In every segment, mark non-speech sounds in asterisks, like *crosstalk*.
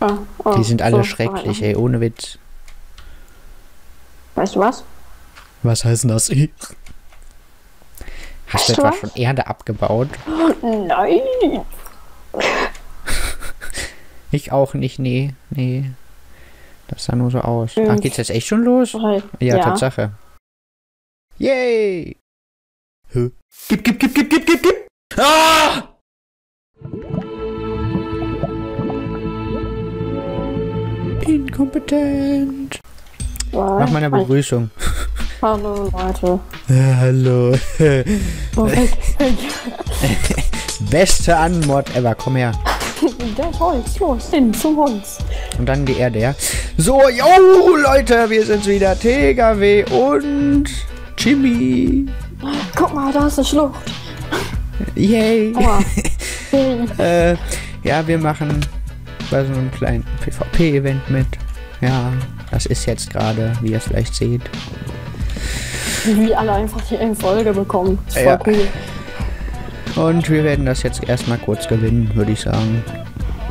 Ah, oh, Die sind alle so, schrecklich, ey, ohne Witz. Weißt du was? Was heißt denn das? Hast du etwa was? schon Erde abgebaut? Nein. *laughs* Ich auch nicht, nee, nee. Das sah nur so aus. Fünf. Ach, geht's jetzt echt schon los? Ja, Ja. Tatsache. Yay! Hä? Gib, gib, gib, gib, gib, gib, gib. Ah! Inkompetent. Mal eine eins. Begrüßung. Hallo Leute. Ja, hallo. Oh. *laughs* Beste Anmod ever. Komm her. Das Holz, los, hin zum Holz. Und dann die Erde, ja. So, yo, Leute, wir sind's wieder. TKW und Jimmy. Guck mal, da ist eine Schlucht. Yay. *laughs* Äh, ja, wir machen bei so einem kleinen PvP-Event mit. Ja, das ist jetzt gerade, wie ihr vielleicht seht. Wie alle einfach die eine Folge bekommen. Ist voll Ja. cool. Und wir werden das jetzt erstmal kurz gewinnen, würde ich sagen.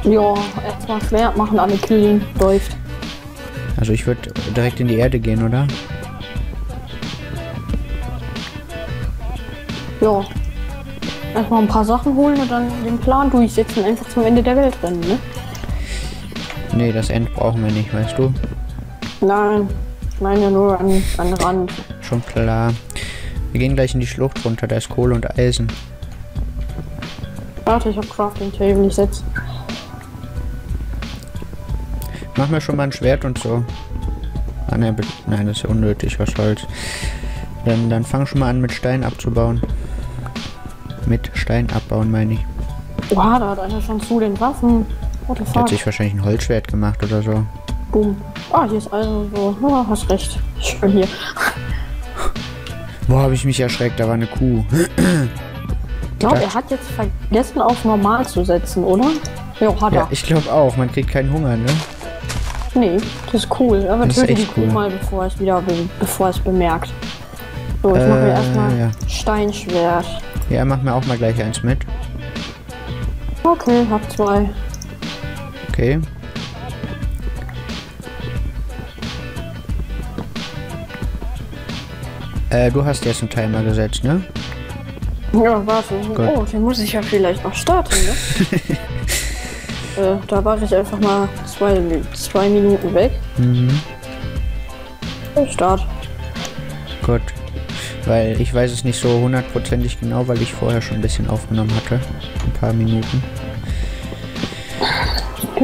Ja, erstmal Schwert machen, alle killen. Läuft. Also ich würde direkt in die Erde gehen, oder? Ja. Erstmal ein paar Sachen holen und dann den Plan durchsetzen. Einfach zum Ende der Welt rennen, ne? Nee, das End brauchen wir nicht, weißt du? Nein. Ich meine ja nur an, an Rand. Schon klar. Wir gehen gleich in die Schlucht runter, da ist Kohle und Eisen. Warte, ich hab Crafting Table, ich setz. Mach mir schon mal ein Schwert und so. Ah, nein, nein, das ist ja unnötig, was soll's. Dann, dann fang schon mal an mit Stein abzubauen. Mit Stein abbauen, meine ich. Oha, da hat einer schon zu den Waffen. What the Der hat fuck? sich wahrscheinlich ein Holzschwert gemacht oder so. Boom. Ah, hier ist also so. Ja, hast recht. Schön hier. Boah, habe ich mich erschreckt, da war eine Kuh. Ich glaube, er hat jetzt vergessen, auf normal zu setzen, oder? Jo, hat Ja, er. ich glaube auch, man kriegt keinen Hunger, ne? Nee, das ist cool. Aber Das ist töte die echt Kuh cool. mal, bevor es wieder be bevor es bemerkt. So, ich mache mir Äh, erstmal ja. Steinschwert. Ja, mach mir auch mal gleich eins mit. Okay, hab zwei. Okay. Äh, du hast jetzt einen Timer gesetzt, ne? Ja, warte. Gut. Oh, den muss ich ja vielleicht noch starten, ne? *laughs* äh, da warte ich einfach mal zwei, zwei Minuten weg. Mhm. Start. Gut. Weil ich weiß es nicht so hundertprozentig genau, weil ich vorher schon ein bisschen aufgenommen hatte. Ein paar Minuten.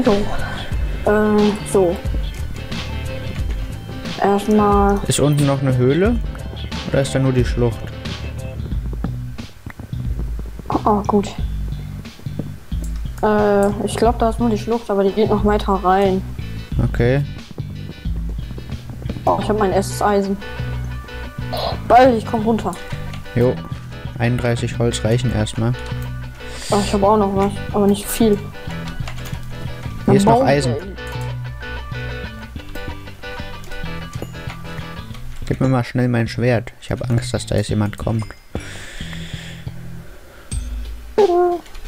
So. Äh, so. Erstmal. Ist unten noch eine Höhle? Oder ist da nur die Schlucht? Oh, gut. Äh, ich glaube, da ist nur die Schlucht, aber die geht noch weiter rein. Okay. Oh, ich habe mein erstes Eisen. Bald, ich komm runter. Jo. 31 Holz reichen erstmal. Oh, ich habe auch noch was, aber nicht viel. Hier ist noch Eisen. Gib mir mal schnell mein Schwert. Ich habe Angst, dass da jetzt jemand kommt.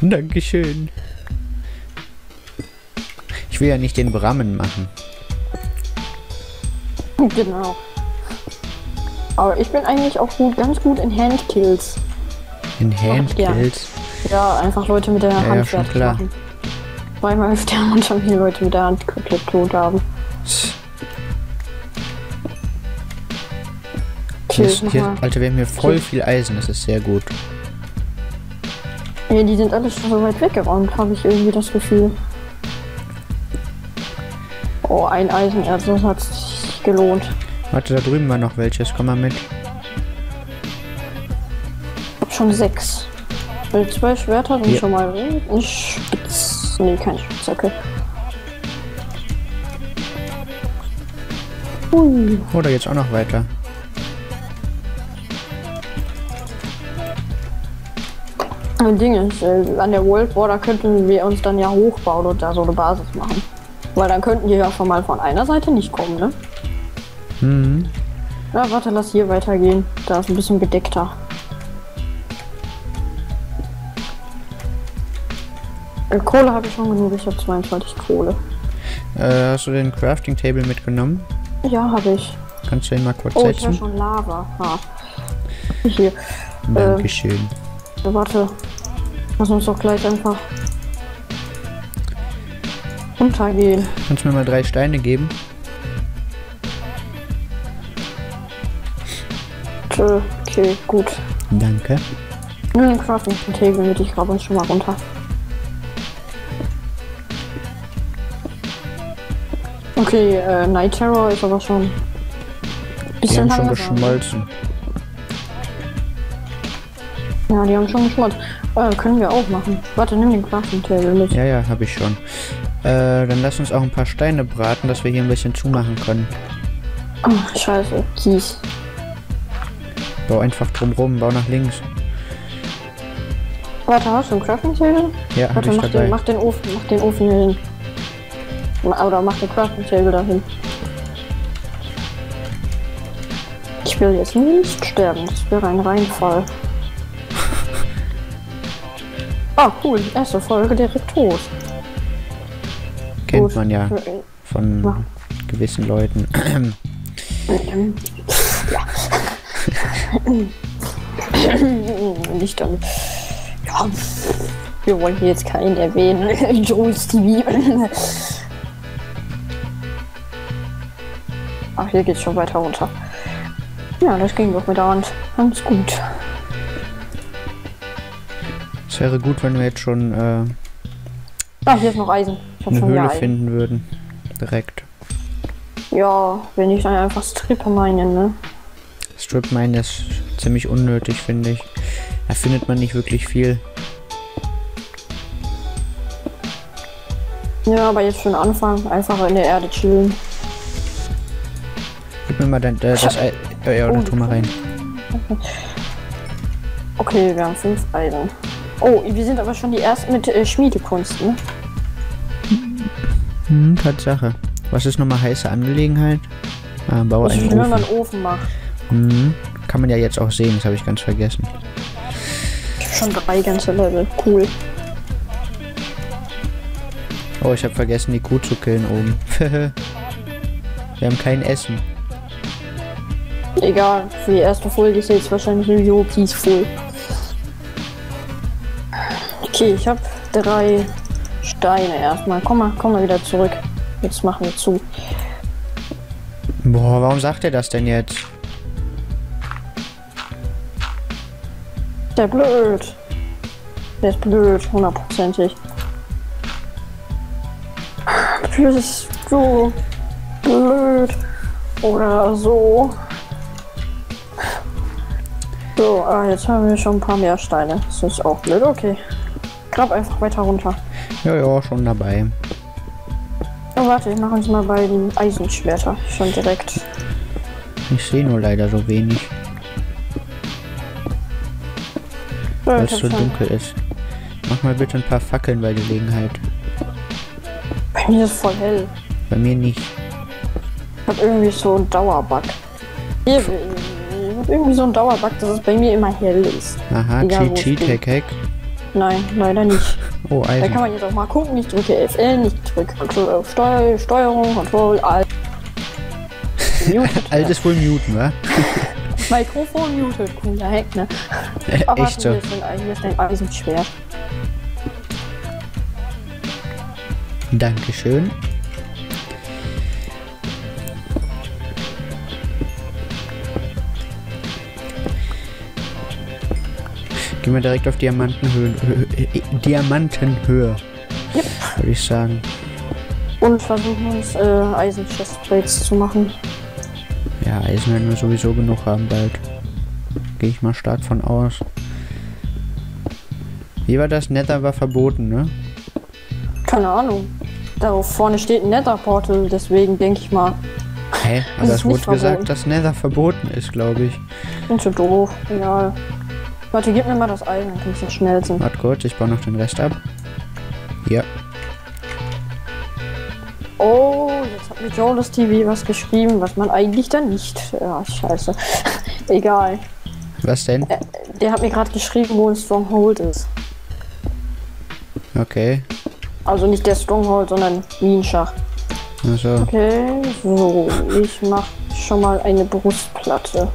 Dankeschön. Ich will ja nicht den Brammen machen. Genau. Aber ich bin eigentlich auch gut, ganz gut in Handkills. In. Handkills. Ja, einfach Leute mit der ja, Hand schon klar. machen. Zweimal öfter und schon viele Leute mit der Hand komplett tot haben. Hier ist, hier. Alter, wir haben hier voll viel Eisen. Das ist sehr gut. Ja, die sind alle schon so weit weggeräumt, habe ich irgendwie das Gefühl. Oh, ein Eisenerz, das hat sich gelohnt. Warte, da drüben war noch welches. Komm mal mit. Ich hab schon sechs. Weil zwei Schwerter sind Hier. schon mal ein Spitz. Nee, kein Spitzhacke. Hui. Oh, da geht's auch noch weiter. Ein Ding ist, äh, an der World Border könnten wir uns dann ja hochbauen und da so eine Basis machen. Weil dann könnten die ja schon mal von einer Seite nicht kommen, ne? Mhm. Ja, warte, lass hier weitergehen. Da ist ein bisschen bedeckter. Äh, Kohle habe ich schon genug, ich habe 22 Kohle. Äh, hast du den Crafting Table mitgenommen? Ja, habe ich. Kannst du den mal kurz Oh, ich höre setzen? schon Lava. Ah. Hier. Dankeschön. Ja, warte. Lass uns doch gleich einfach runtergehen. Kannst du mir mal drei Steine geben? Okay, gut. Danke. Nur den Crafting Table mit, ich grabe uns schon mal runter. Okay, äh, Night Terror ist aber schon Die haben schon geschmolzen. Ja, die haben schon geschmolzen. Äh, können wir auch machen. Warte, nimm den Crafting Table mit. Ja, ja, habe ich schon. Äh, dann lass uns auch ein paar Steine braten, dass wir hier ein bisschen zumachen können. Ach, scheiße. Kies. Bau einfach drumrum, bau nach links. Warte, hast du einen Crafting Table? Ja, Warte, ich mach den, dabei. mach den Ofen, mach den Ofen hier hin. Oder mach den Crafting Table dahin. Ich will jetzt nicht sterben, das wäre ein Reinfall. *laughs* Ah, cool, erste Folge direkt tot. Kennt Gut. man ja von Ja. gewissen Leuten. *clears throat* Ja. *clears throat* nicht damit. Ja, wir wollen hier jetzt keinen erwähnen. *laughs* Jules TV. Ach, hier geht's schon weiter runter. Ja, das ging doch mit der Hand. Ganz gut. Es wäre gut, wenn wir jetzt schon äh, Ah, hier ist noch Eisen. Ich hab eine schon Höhle finden würden. Direkt. Ja, wenn ich dann einfach Stripper meinen, ne? Strip Mine ist ziemlich unnötig, finde ich. Da findet man nicht wirklich viel. Ja, aber jetzt für den Anfang einfach in der Erde chillen. Gib mir mal dein, äh, das Ei. Äh, ja, oder Oh, tu mal rein. Okay, wir haben fünf Eisen. Oh, wir sind aber schon die ersten mit äh, Schmiedekunst, ne? Hm, Tatsache. Was ist nochmal heiße Angelegenheit? Ah, baue Ich einen will, wenn man Ofen. einen Ofen macht. Hm, kann man ja jetzt auch sehen, das habe ich ganz vergessen. Ich schon drei ganze Level. Cool. Oh, ich habe vergessen, die Kuh zu killen oben. *laughs* wir haben kein Essen. Egal, für die erste Folge ist jetzt wahrscheinlich sowieso peaceful. Okay, ich habe drei Steine erstmal. Komm mal, komm mal wieder zurück. Jetzt machen wir zu. Boah, warum sagt er das denn jetzt? Der blöd. Der ist blöd, hundertprozentig. Bist so blöd. Oder so. So, ah, jetzt haben wir schon ein paar mehr Steine. Das ist auch blöd. Okay. Grab einfach weiter runter. Ja, ja, schon dabei. Oh, warte, wir machen uns mal bei den Eisenschwerter. Schon direkt. Ich sehe nur leider so wenig, So, weil ich es so dunkel ist. Mach mal bitte ein paar Fackeln bei Gelegenheit. Bei mir ist voll hell. Bei mir nicht. Ich hab irgendwie so einen Dauerbug. Hier, irgendwie so einen Dauerbug, dass es bei mir immer hell ist. Aha, Egal, wo Cheat. Hack, Hack. Nein, leider nicht. *laughs* Oh, Da Eisen. kann man jetzt auch mal gucken. Ich drücke F11, ich drücke Control auf Steu Steuerung, Control, Alt. *laughs* Muted. Altes wohl muten, wa? *laughs* Mikrofon muted. Cooler Hack, ne? Aber Echt so. Ist, ein, hier ist ein Eisenschwert. Dankeschön. Gehen wir direkt auf Diamantenhöhe. Hö- äh, Diamantenhöhe. Yep. Würde ich sagen. Und versuchen uns äh, Eisen-Chestplates zu machen. Ja, Eisen werden wir sowieso genug haben bald. Gehe ich mal stark von aus. Wie war das? Nether war verboten, ne? Keine Ahnung. Darauf vorne steht ein Nether-Portal, deswegen denke ich mal, Hä? Das Aber es wurde verboten. gesagt, dass Nether verboten ist, glaube ich. bin zu doof. Egal. Warte, gib mir mal das Eisen, dann kann ich das schnellsten. Warte kurz, ich baue noch den Rest ab. Ja. Oh, jetzt hat mir Jonas TV was geschrieben, was man eigentlich dann nicht. Ja, scheiße. *laughs* Egal. Was denn? Äh, Der hat mir gerade geschrieben, wo ein Stronghold ist. Okay. Also nicht der Stronghold, sondern Minenschacht. Also, Okay, so. Ich mach schon mal eine Brustplatte.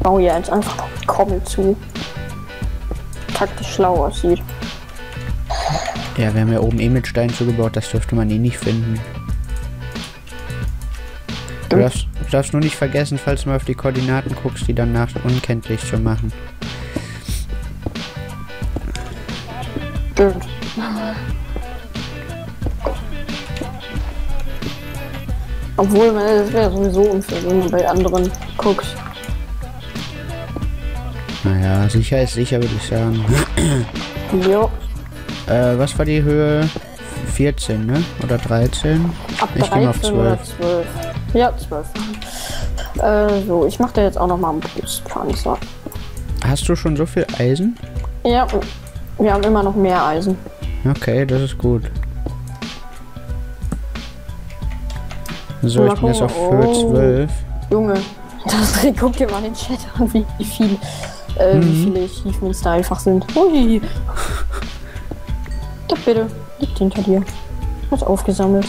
Bau hier jetzt einfach Kommel zu. Taktisch schlau aussieht. ja, wir haben ja oben eh mit Stein zugebaut, das dürfte man eh nicht finden. Du darfst, du darfst nur nicht vergessen, falls du mal auf die Koordinaten guckst, die danach unkenntlich zu machen. Stimmt. Obwohl, man, das wäre sowieso unfair, wenn du bei anderen guckst. Naja, sicher ist sicher, würde ich sagen. Jo, Äh, was war die Höhe? 14, ne? Oder 13? ab Ich geh mal auf 13 oder 12. Ja, 12. Äh, so, ich mache da jetzt auch noch mal einen Brustpanzer. Hast du schon so viel Eisen? Ja, wir haben immer noch mehr Eisen. Okay, das ist gut. So, ich bin jetzt auf. Höhe Oh. 12. Junge, *laughs* das, guck dir mal den Chat an, wie viel, äh, wie viele Achievements da einfach sind. Hui. Da bitte, liegt hinter dir. Hat aufgesammelt.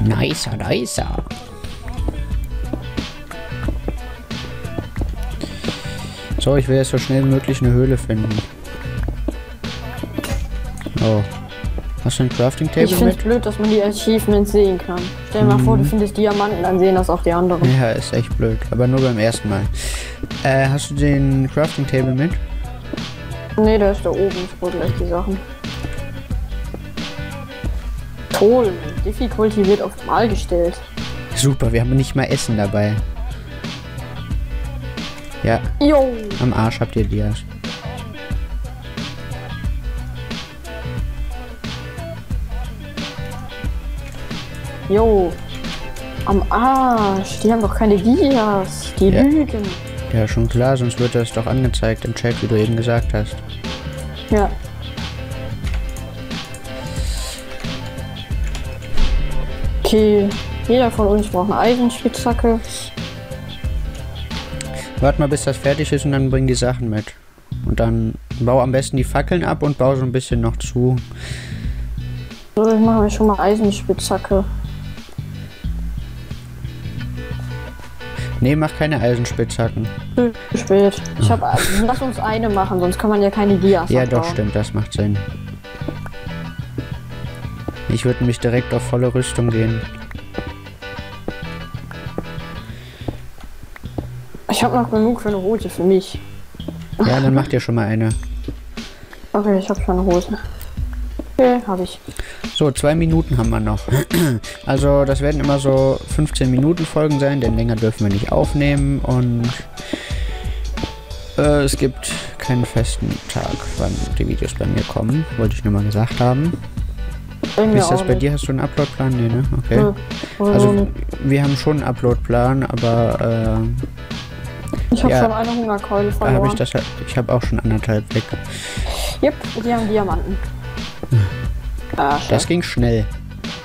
Nicer, nicer. So, ich will jetzt so schnell wie möglich eine Höhle finden. Oh. Hast du ein Crafting Ich Table finde es mit? blöd, dass man die Achievements sehen kann. Stell dir mal vor, du findest Diamanten, dann sehen das auch die anderen. Ja, ist echt blöd. Aber nur beim ersten Mal. Äh, hast du den Crafting Table mit? Nee, der ist da oben. Ich hol gleich die Sachen. Toll. Difficulty wird auf Mal gestellt. Super, wir haben nicht mal Essen dabei. Ja, Jo. am Arsch habt ihr Dias. Jo. Am Arsch. Die haben doch keine Dias. Die Ja. lügen. Ja, schon klar, sonst wird das doch angezeigt im Chat, wie du eben gesagt hast. Ja. Okay. Jeder von uns braucht eine Eisenspitzhacke. Warte mal, bis das fertig ist und dann bring die Sachen mit. Und dann bau am besten die Fackeln ab und bau so ein bisschen noch zu. So, ich mache mir schon mal Eisenspitzhacke. Nee, mach keine Eisenspitzhacken. Zu spät. Ich hab, lass uns eine machen, sonst kann man ja keine Dias Ja, doch, stimmt, das macht Sinn. Ich würde mich direkt auf volle Rüstung gehen. Ich habe noch genug für eine Hose für mich. Ja, dann macht ihr schon mal eine. Okay, ich habe schon eine Hose. Okay, habe ich. So, zwei Minuten haben wir noch. *clears throat* Also, das werden immer so 15 Minuten Folgen sein, denn länger dürfen wir nicht aufnehmen und äh, es gibt keinen festen Tag, wann die Videos bei mir kommen. Wollte ich nur mal gesagt haben. Wie ist das bei nicht. dir? Hast du einen Uploadplan? Nee, ne? Okay. Sowieso Also, nicht. wir haben schon einen Uploadplan, aber ich habe ja, schon eine Hungerkeule äh, habe verloren. ich das halt, ich habe auch schon anderthalb weg. Yep, die haben Diamanten. Ah, Das ging schnell.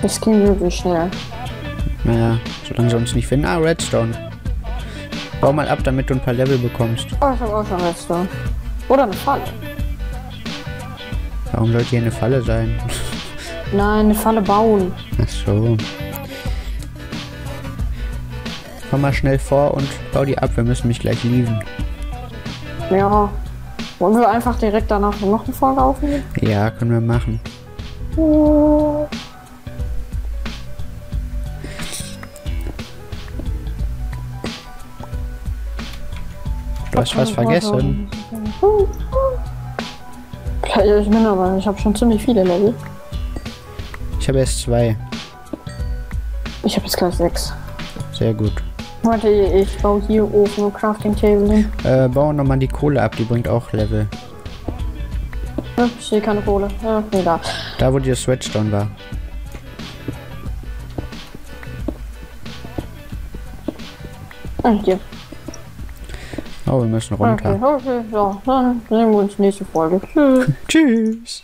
das ging wirklich schnell. Naja, solange sie uns nicht finden. Ah, Redstone. Bau mal ab, damit du ein paar Level bekommst. Oh, ich habe auch schon Redstone. Oder eine Falle. Warum sollte hier eine Falle sein? Nein, eine Falle bauen. Ach so. Komm mal schnell vor und bau die ab, wir müssen mich gleich lieben. Ja. Wollen wir einfach direkt danach noch eine Folge aufnehmen? Ja, können wir machen. Oh. Du hast was vergessen. Ja, ich bin aber, ich habe schon ziemlich viele Level. Ich habe erst zwei. Ich habe jetzt gleich sechs. Sehr gut. Warte, ich baue hier oben ein Crafting Table hin. Äh, bau nochmal die Kohle ab, die bringt auch Level. Ja, Ich sehe keine Kohle. Ja, nee, da. Da, wo das Redstone war. Ah, hier. Oh, wir müssen runter. Okay, okay, so. Dann sehen wir uns nächste Folge. *laughs* Tschüss. Tschüss.